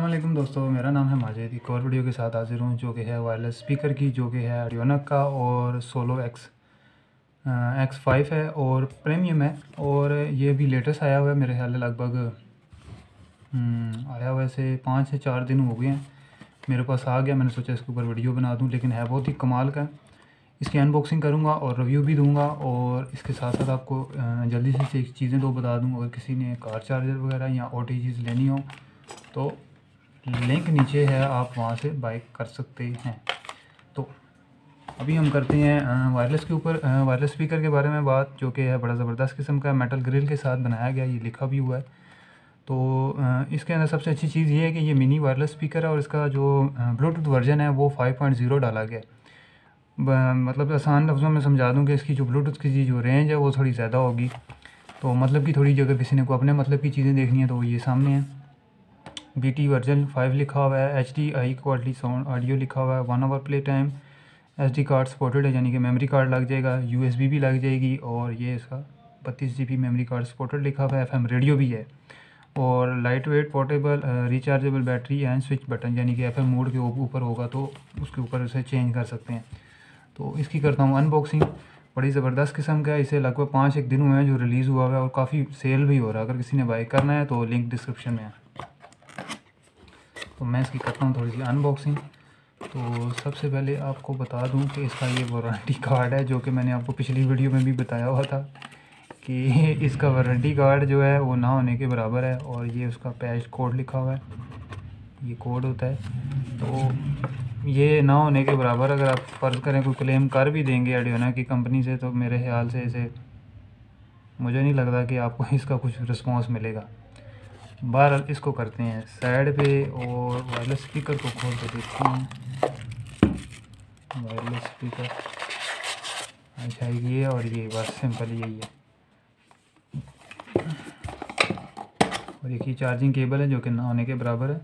वालेकुम दोस्तों मेरा नाम है माजिद। एक और वीडियो के साथ हाजिर हूँ जो कि है वायरलेस स्पीकर की जो कि है आरियोनक का और सोलो एक्स एक्स फाइव है और प्रीमियम है और ये भी लेटेस्ट आया हुआ है मेरे ख्याल लगभग हम्म, आया हुआ से पाँच से चार दिन हो गए हैं। मेरे पास आ गया मैंने सोचा इसके ऊपर वीडियो बना दूँ लेकिन है बहुत ही कमाल का। इसकी अनबॉक्सिंग करूँगा और रिव्यू भी दूँगा और इसके साथ साथ आपको जल्दी से चीज़ें दो बता दूँ अगर किसी ने कार चार्जर वगैरह या ओ लेनी हो तो लिंक नीचे है, आप वहाँ से बाइक कर सकते हैं। तो अभी हम करते हैं वायरलेस के ऊपर वायरलेस स्पीकर के बारे में बात, जो कि है बड़ा ज़बरदस्त किस्म का मेटल ग्रिल के साथ बनाया गया, ये लिखा भी हुआ है। तो इसके अंदर सबसे अच्छी चीज़ ये है कि ये मिनी वायरलेस स्पीकर है और इसका जो ब्लूटूथ वर्जन है, वो 5.0 डाला गया मतलब आसान लफ्ज़ों में समझा दूँ कि इसकी जो ब्लूटूथ की जो रेंज है, वो थोड़ी ज़्यादा होगी। तो मतलब की थोड़ी, अगर किसी ने को अपने मतलब की चीज़ें देखनी है तो ये सामने है। बी टी वर्जन फाइव लिखा हुआ है H D I quality sound audio लिखा हुआ है one hour play time S D card supported है, यानी कि मेमोरी कार्ड लग जाएगा यू एस बी भी लग जाएगी, और ये इसका बत्तीस G B memory card supported लिखा हुआ है एफ़ एम रेडियो भी है। और light weight portable rechargeable battery and switch button यानी कि एफ़ एम मोड के ऊपर होगा तो उसके ऊपर उसे चेंज कर सकते हैं। तो इसकी करता हूँ अनबॉक्सिंग बड़ी ज़बरदस्त किस्म का है, इसे लगभग पाँच एक दिन हुए हैं जो रिलीज़ हुआ है और काफ़ी सेल भी हो रहा है। अगर किसी ने बाई करना है तो लिंक डिस्क्रिप्शन में है। तो मैं इसकी करता हूँ थोड़ी सी अनबॉक्सिंग तो सबसे पहले आपको बता दूँ कि इसका ये वारंटी कार्ड है, जो कि मैंने आपको पिछली वीडियो में भी बताया हुआ था कि इसका वारंटी कार्ड जो है, वो ना होने के बराबर है और ये उसका पैच कोड लिखा हुआ है। ये कोड होता है। तो ये ना होने के बराबर अगर आप फ़र्ज़ करें कोई क्लेम कर भी देंगे एडियोना की कंपनी से तो मेरे ख्याल से इसे मुझे नहीं लगता कि आपको इसका कुछ रिस्पॉन्स मिलेगा। बहरहाल इसको करते हैं साइड पे और वायरलेस स्पीकर को खोल के देखते हैं। वायरलेस स्पीकर अच्छा ये और ये, बस सिंपल यही है। और एक ही चार्जिंग केबल है जो कि ना होने के बराबर है।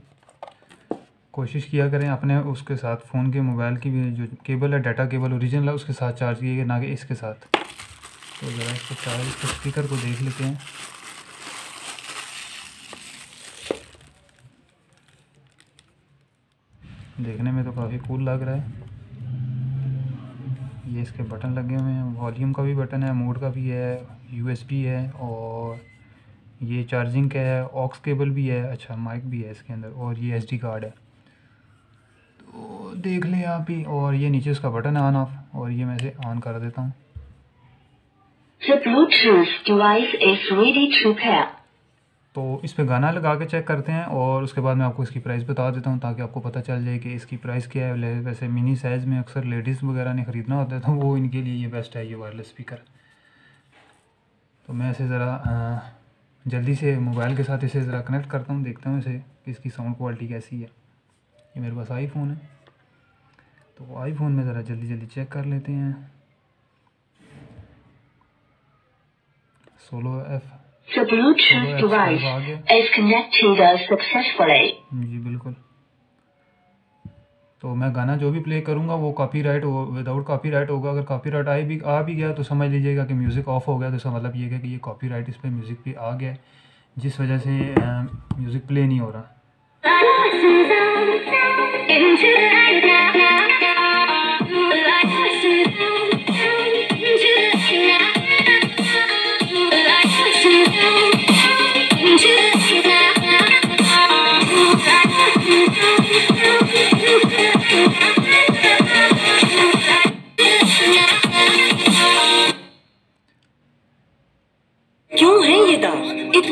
कोशिश किया करें अपने उसके साथ फ़ोन के मोबाइल की भी जो केबल है डाटा केबल ओरिजिनल है, उसके साथ चार्ज किए, ना कि इसके साथ। तो ज़रा इसको चार्ज इसके स्पीकर को देख लेते हैं। देखने में तो काफ़ी कूल लग रहा है। ये इसके बटन लगे हुए हैं। वॉल्यूम का भी बटन है मोड का भी है यूएसबी है और ये चार्जिंग का है ऑक्स केबल भी है अच्छा माइक भी है इसके अंदर और ये एसडी कार्ड है। तो देख लें आप ही और ये नीचे उसका बटन है ऑन ऑफ़ और ये मैं इसे ऑन कर देता हूँ। The Bluetooth device is ready to pair. तो इस पर गाना लगा के चेक करते हैं और उसके बाद मैं आपको इसकी प्राइस बता देता हूँ ताकि आपको पता चल जाए कि इसकी प्राइस क्या है। वैसे मिनी साइज़ में अक्सर लेडीज़ वगैरह ने ख़रीदना होता है तो वो इनके लिए ये बेस्ट है, ये वायरलेस स्पीकर तो मैं इसे ज़रा जल्दी से मोबाइल के साथ इसे ज़रा कनेक्ट करता हूँ, देखता हूँ इसे कि इसकी साउंड क्वालिटी कैसी है। ये मेरे पास आईफोन है। तो आईफोन में ज़रा जल्दी जल्दी चेक कर लेते हैं। Solo F The Bluetooth device is connected successfully. जी बिल्कुल। तो मैं गाना जो भी प्ले करूँगा वो कॉपीराइट हो विदाउट कॉपीराइट होगा। अगर कॉपीराइट आ भी आ भी गया तो समझ लीजिएगा कि म्यूज़िक ऑफ़ हो गया। तो इसका मतलब ये है कि ये कॉपीराइट इस पर म्यूज़िक भी आ गया जिस वजह से म्यूज़िक प्ले नहीं हो रहा।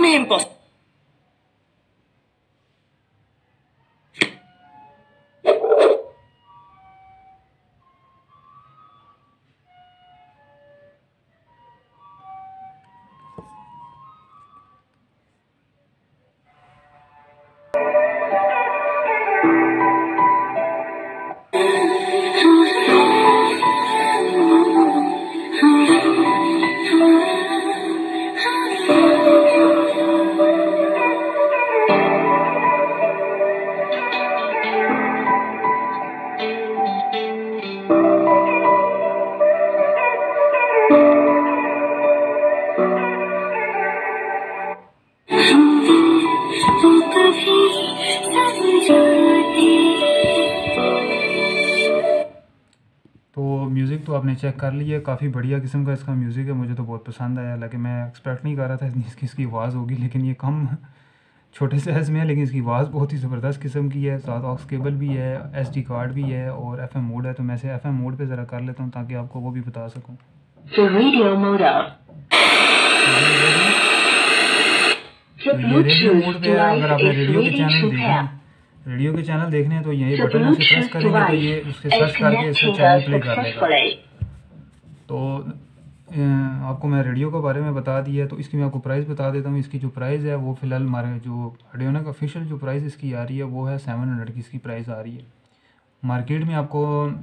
इतने इम्पॉसिबल तो आपने चेक कर लिया काफ़ी बढ़िया किस्म का इसका म्यूज़िक है। मुझे तो बहुत पसंद आया। लेकिन मैं एक्सपेक्ट नहीं कर रहा था इतनी इसकी इसकी आवाज़ होगी लेकिन ये कम छोटे साइज़ में है लेकिन इसकी आवाज़ बहुत ही ज़बरदस्त किस्म की है। साथ ऑक्स केबल भी है एस कार्ड भी है और एफएम मोड है। तो मैं से एफ़ मोड पर ज़रा कर लेता हूँ ताकि आपको वो भी बता सकूँ. The तो रेडियो मोड पे अगर आपने रेडियो के चैनल. हैं रेडियो के चैनल देखने हैं तो यही बटन ऐसे प्रेस करेंगे तो ये उसके सर्च करके इससे connected चैनल प्ले कर लेगा। तो आपको मैं रेडियो के बारे में बता दिया तो इसकी मैं आपको प्राइस बता देता हूँ। इसकी जो प्राइस है वो फ़िलहाल हमारे जो हडियोनक ऑफिशियल जो प्राइस इसकी आ रही है वो है सेवन हंड्रेड की इसकी प्राइस आ रही है। मार्केट में आपको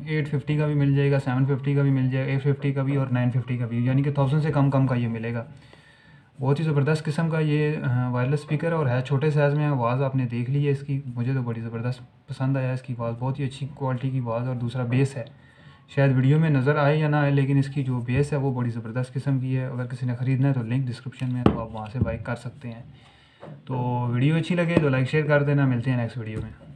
एट फिफ्टी का भी मिल जाएगा सेवन फिफ्टी का भी मिल जाएगा एट फिफ्टी का भी और नाइन फिफ्टी का भी यानी कि थाउज़ेंड से कम कम का ये मिलेगा। बहुत ही ज़बरदस्त किस्म का ये वायरलेस स्पीकर और है, छोटे साइज़ में आवाज़ आपने देख ली है इसकी। मुझे तो बड़ी ज़बरदस्त पसंद आया इसकी आवाज़, बहुत ही अच्छी क्वालिटी की आवाज़ और दूसरा बेस है। शायद वीडियो में नज़र आए या ना आए, लेकिन इसकी जो बेस है वो बड़ी ज़बरदस्त किस्म की है। अगर किसी ने ख़रीदना है तो लिंक डिस्क्रिप्शन में तो आप वहाँ से बाइक कर सकते हैं। तो वीडियो अच्छी लगे तो लाइक शेयर कर देना। मिलते हैं नेक्स्ट वीडियो में।